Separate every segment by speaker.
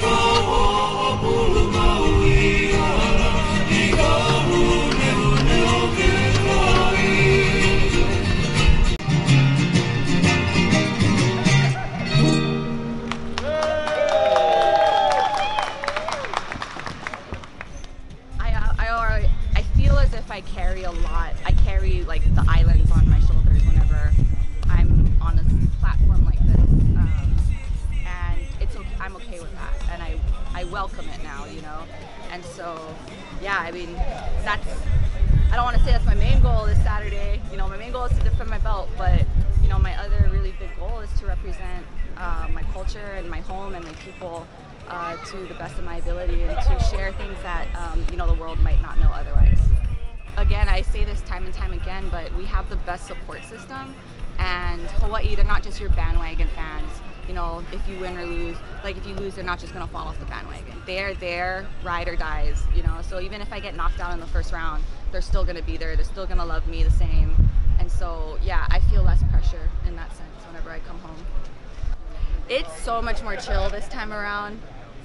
Speaker 1: Uh,
Speaker 2: I carry a lot. I carry like the islands on my shoulders. welcome it now, you know? And so, yeah, I mean, that's, I don't want to say that's my main goal this Saturday. You know, my main goal is to defend my belt, but, you know, my other really big goal is to represent uh, my culture and my home and my people uh, to the best of my ability and to share things that, um, you know, the world might not know otherwise. Again, I say this time and time again, but we have the best support system and Hawaii, they're not just your bandwagon fans you know, if you win or lose, like if you lose, they're not just gonna fall off the bandwagon. They're there, ride or dies, you know. So even if I get knocked out in the first round, they're still gonna be there. They're still gonna love me the same. And so, yeah, I feel less pressure in that sense whenever I come home. It's so much more chill this time around.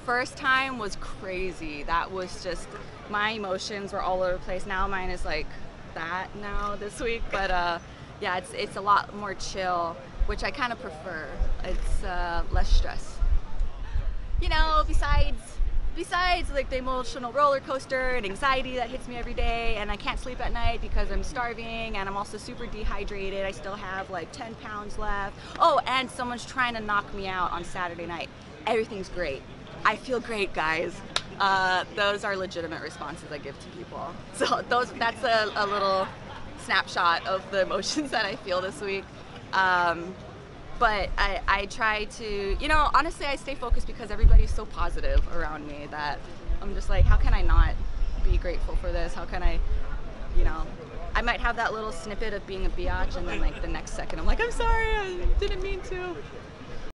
Speaker 2: First time was crazy. That was just, my emotions were all over the place. Now mine is like that now this week, but uh, yeah, it's, it's a lot more chill which I kind of prefer. It's uh, less stress. You know, besides besides like the emotional roller coaster and anxiety that hits me every day and I can't sleep at night because I'm starving and I'm also super dehydrated. I still have like 10 pounds left. Oh, and someone's trying to knock me out on Saturday night. Everything's great. I feel great, guys. Uh, those are legitimate responses I give to people. So those that's a, a little snapshot of the emotions that I feel this week. Um, but I, I try to, you know, honestly, I stay focused because everybody's so positive around me that I'm just like, how can I not be grateful for this? How can I, you know, I might have that little snippet of being a biatch and then like the next second I'm like, I'm sorry, I didn't mean to.